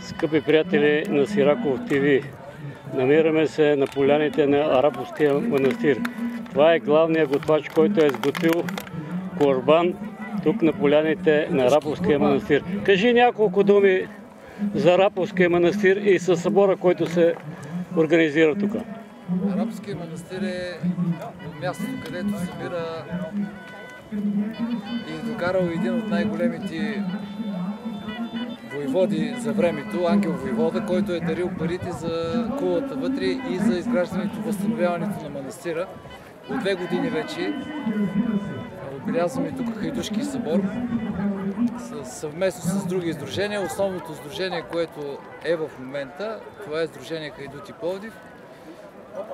Скъпи приятели на Сираков ТВ, намираме се на поляните на Араповския манастир. Това е главният готвач, който е сготвил корбан тук на поляните на Араповския манастир. Кажи няколко думи за Араповския манастир и със събора, който се организира тук. Арабския манастир е мястото, където събира и докарал един от най-големите воеводи за времето, Ангел Воевода, който е дарил парите за кулата вътре и за изграждането, възстановяването на манастира. От две години вече отбелязваме тук Хайдушки събор съвместно с други издружения. Основното издружение, което е в момента, това е издружение Хайдути Пловдив.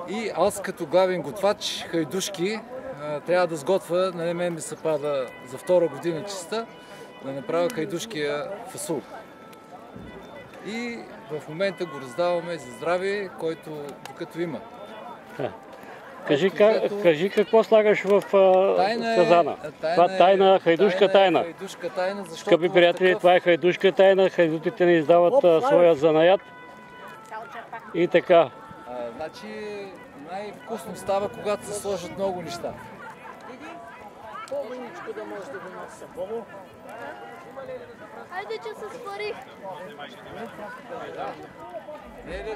И аз като главен готвач Хайдушки трябва да сготвя, на мен ми се пада за втора година чиста, да направя хайдушкия фасул. И в момента го раздаваме за здраве, който докато има. Кажи, как, кажи какво слагаш в тайна е, казана. Тайна това е тайна, хайдушка тайна. Хайдушка тайна защото Скъпи приятели, такъв... това е хайдушка тайна. Хайдутите ни издават Оп, своя занаят. И така. А, значи най-вкусно става, когато се сложат много неща. По-маничко да може да го нося. Hajde će se spori. Ne, ne,